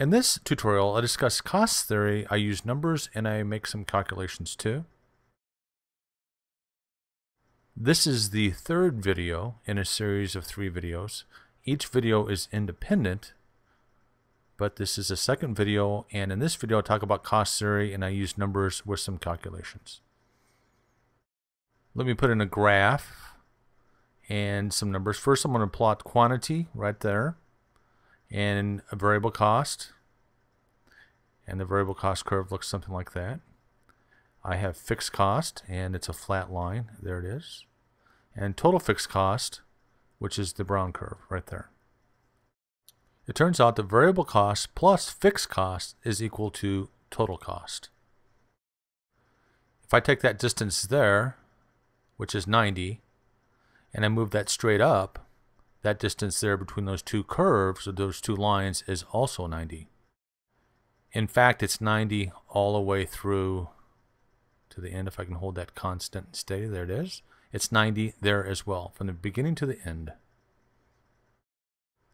In this tutorial, I discuss cost theory, I use numbers, and I make some calculations too. This is the third video in a series of three videos. Each video is independent, but this is the second video, and in this video I'll talk about cost theory and I use numbers with some calculations. Let me put in a graph and some numbers. First I'm going to plot quantity right there and a variable cost. And the variable cost curve looks something like that. I have fixed cost, and it's a flat line. There it is. And total fixed cost, which is the brown curve right there. It turns out the variable cost plus fixed cost is equal to total cost. If I take that distance there, which is 90, and I move that straight up, that distance there between those two curves, or those two lines, is also 90. In fact, it's 90 all the way through to the end. If I can hold that constant and steady, there it is. It's 90 there as well, from the beginning to the end.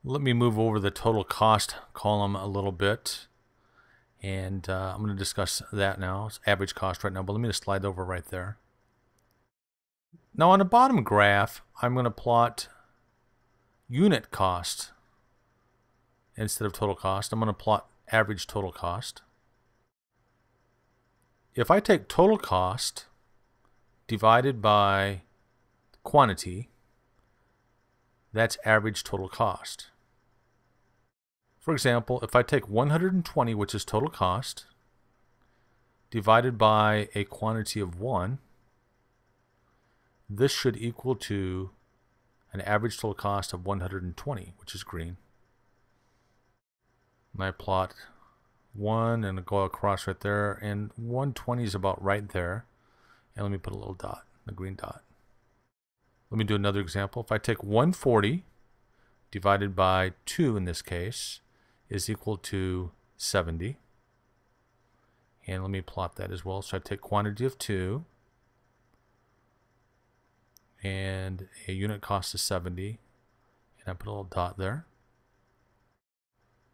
Let me move over the total cost column a little bit. And uh, I'm going to discuss that now. It's average cost right now, but let me just slide over right there. Now on the bottom graph, I'm going to plot unit cost instead of total cost. I'm going to plot average total cost. If I take total cost divided by quantity, that's average total cost. For example, if I take 120, which is total cost, divided by a quantity of 1, this should equal to an average total cost of 120, which is green. And I plot 1 and go across right there, and 120 is about right there. And let me put a little dot, a green dot. Let me do another example. If I take 140 divided by 2 in this case is equal to 70. And let me plot that as well. So I take quantity of 2 and a unit cost of 70 and I put a little dot there.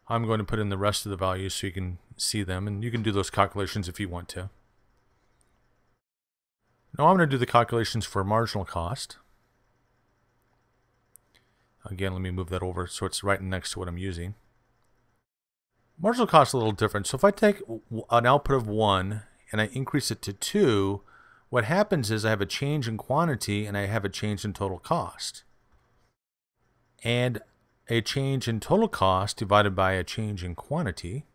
I'm going to put in the rest of the values so you can see them and you can do those calculations if you want to. Now I'm going to do the calculations for marginal cost. Again, let me move that over so it's right next to what I'm using. Marginal cost is a little different. So if I take an output of 1 and I increase it to 2, what happens is I have a change in quantity and I have a change in total cost. And a change in total cost divided by a change in quantity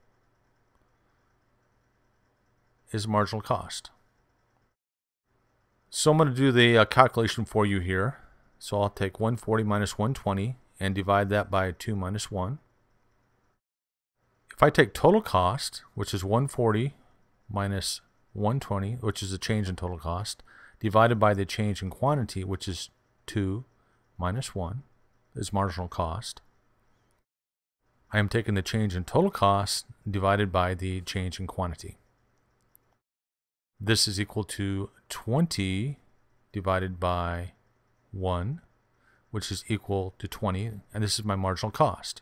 is marginal cost. So I'm going to do the uh, calculation for you here. So I'll take 140 minus 120 and divide that by 2 minus 1. If I take total cost, which is 140 minus 120, which is the change in total cost, divided by the change in quantity, which is 2 minus 1, is marginal cost. I am taking the change in total cost divided by the change in quantity. This is equal to 20 divided by 1, which is equal to 20, and this is my marginal cost.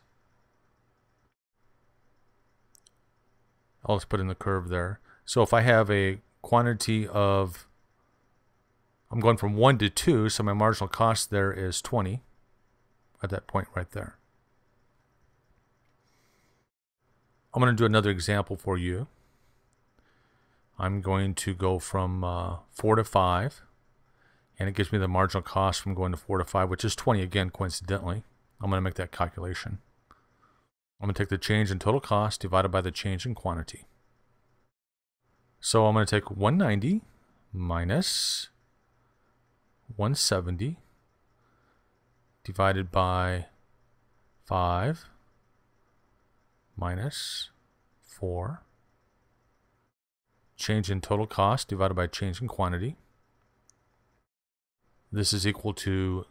I'll just put in the curve there. So if I have a quantity of, I'm going from 1 to 2, so my marginal cost there is 20 at that point right there. I'm going to do another example for you. I'm going to go from uh, 4 to 5, and it gives me the marginal cost from going to 4 to 5, which is 20 again, coincidentally. I'm going to make that calculation. I'm going to take the change in total cost divided by the change in quantity. So I'm going to take 190 minus 170 divided by 5 minus 4. Change in total cost divided by change in quantity. This is equal to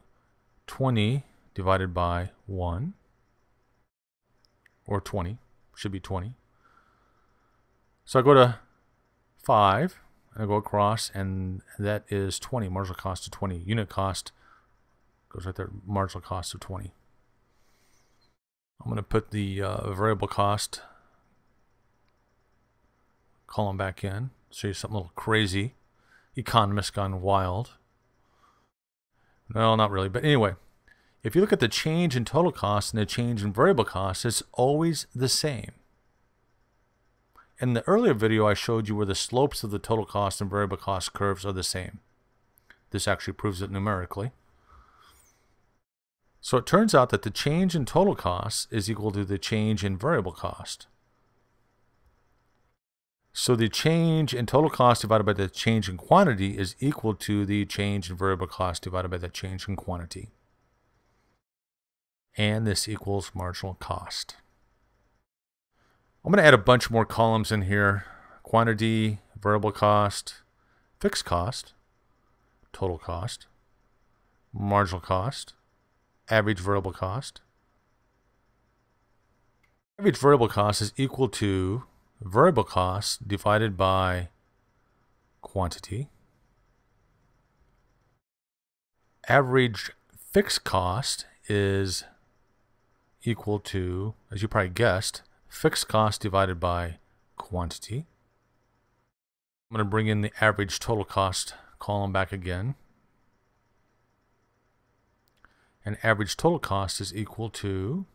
20 divided by 1, or 20, should be 20. So I go to 5, and I go across, and that is 20, marginal cost of 20. Unit cost goes right there, marginal cost of 20. I'm going to put the uh, variable cost them back in. Show you something a little crazy. Economist gone wild. No, not really. But anyway, if you look at the change in total cost and the change in variable cost, it's always the same. In the earlier video, I showed you where the slopes of the total cost and variable cost curves are the same. This actually proves it numerically. So it turns out that the change in total cost is equal to the change in variable cost. So the change in total cost divided by the change in quantity is equal to the change in variable cost divided by the change in quantity. And this equals marginal cost. I'm going to add a bunch more columns in here. Quantity, variable cost, fixed cost, total cost, marginal cost, average variable cost. Average variable cost is equal to variable cost divided by quantity. Average fixed cost is equal to, as you probably guessed, fixed cost divided by quantity. I'm going to bring in the average total cost column back again. And average total cost is equal to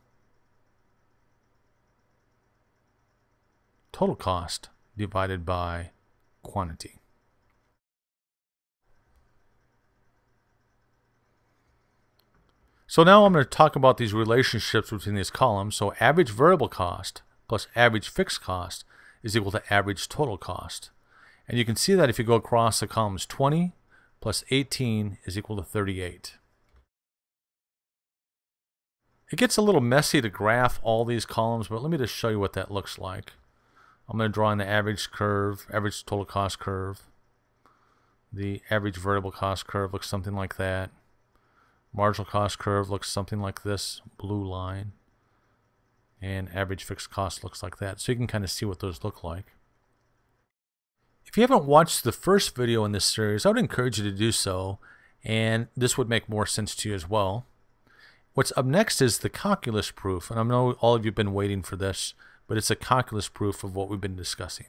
total cost divided by quantity. So now I'm going to talk about these relationships between these columns. So average variable cost plus average fixed cost is equal to average total cost. And you can see that if you go across the columns 20 plus 18 is equal to 38. It gets a little messy to graph all these columns, but let me just show you what that looks like. I'm going to draw in the average curve, average total cost curve. The average variable cost curve looks something like that. Marginal cost curve looks something like this blue line. And average fixed cost looks like that. So you can kind of see what those look like. If you haven't watched the first video in this series, I would encourage you to do so. And this would make more sense to you as well. What's up next is the calculus proof, and I know all of you have been waiting for this, but it's a calculus proof of what we've been discussing.